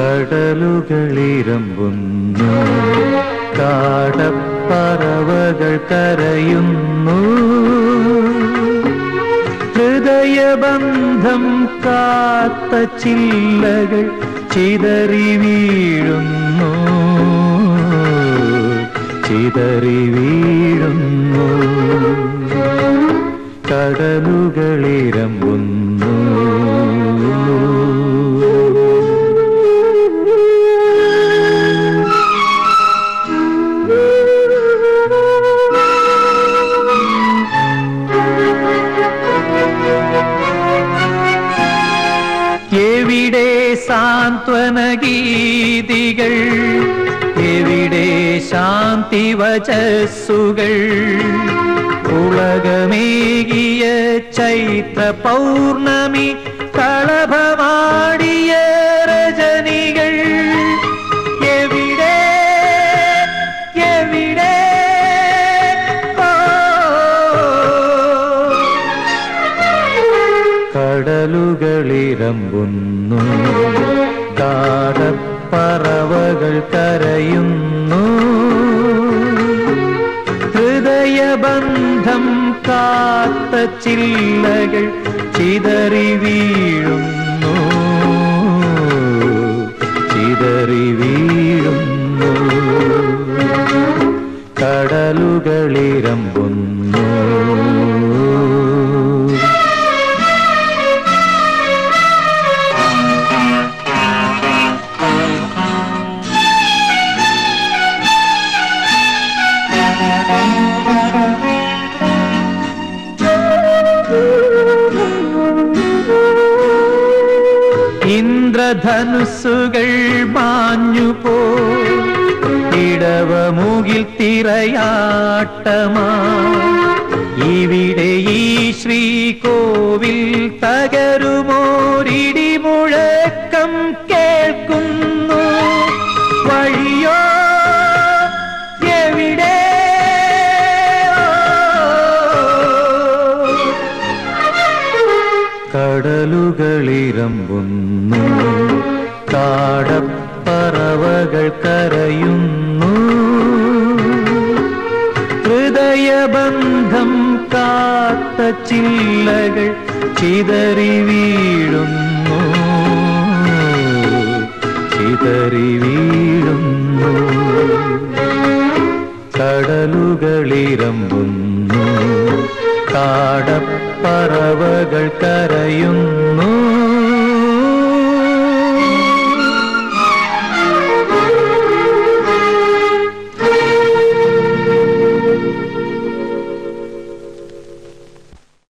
കടലുകളിരമ്പുന്നു. കാടപ്പറവകൾ കരയുന്നു. ഹൃദയബന്ധം കാത്ത ചില്ലകൾ ചിതറി വീഴുന്നു. ചിതറി വീഴുന്നു. കടലുകളിരമ്പുന്നു. എവിടെ സാന്ത്വന ഗീതികൾ എവിടെ ശാന്തി വചസ്സുകൾ ഉളകമേകിയ ചൈത്ര പൗർണമി കളഭമാടിയ രജനികൾ എവിടെ എവിടെ ഓ കടലുകളിരമ്പുന്നു കാടപ്പറവകൾ കരയുന്നു. ഹൃദയബന്ധം കാത്ത ചില്ലകൾ ചിതറി വീഴുന്നു. ചിതറി വീഴുന്നു. കടലുകളിരമ്പുന്നു. ഇന്ദ്രധനുസ്സുകൾ മാഞ്ഞുപോ. ഇടവമുകിൽ തിരയാട്ടമാ. ഇവിടെ ഈ ശ്രീകോവിൽ തകരുമോരിടി കടലുകളിരമ്പുന്നു. കാടപ്പറവകൾ കരയുന്നു. ഹൃദയബന്ധം കാത്ത ചില്ലകൾ ചിതറി വീഴുന്നു. ചിതറി വീഴുന്നു. കടലുകളിരമ്പുന്നു. കാടപ്പറവകൾ കരയുന്നു.